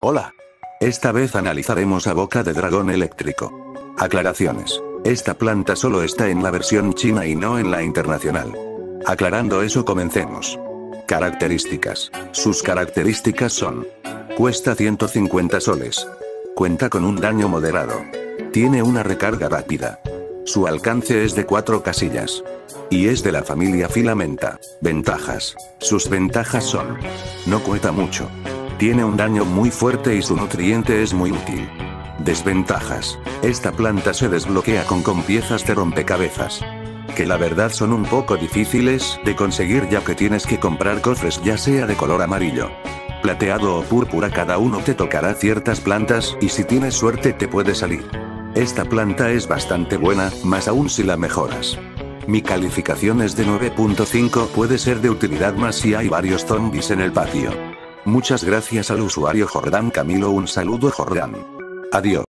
Hola. Esta vez analizaremos a boca de dragón eléctrico. Aclaraciones. Esta planta solo está en la versión china y no en la internacional. Aclarando eso comencemos. Características. Sus características son. Cuesta 150 soles. Cuenta con un daño moderado. Tiene una recarga rápida. Su alcance es de 4 casillas. Y es de la familia Filamenta. Ventajas. Sus ventajas son. No cuesta mucho. Tiene un daño muy fuerte y su nutriente es muy útil. Desventajas. Esta planta se desbloquea con, con piezas de rompecabezas. Que la verdad son un poco difíciles de conseguir ya que tienes que comprar cofres ya sea de color amarillo. Plateado o púrpura cada uno te tocará ciertas plantas y si tienes suerte te puede salir. Esta planta es bastante buena, más aún si la mejoras. Mi calificación es de 9.5 puede ser de utilidad más si hay varios zombies en el patio. Muchas gracias al usuario Jordán Camilo un saludo Jordán. Adiós.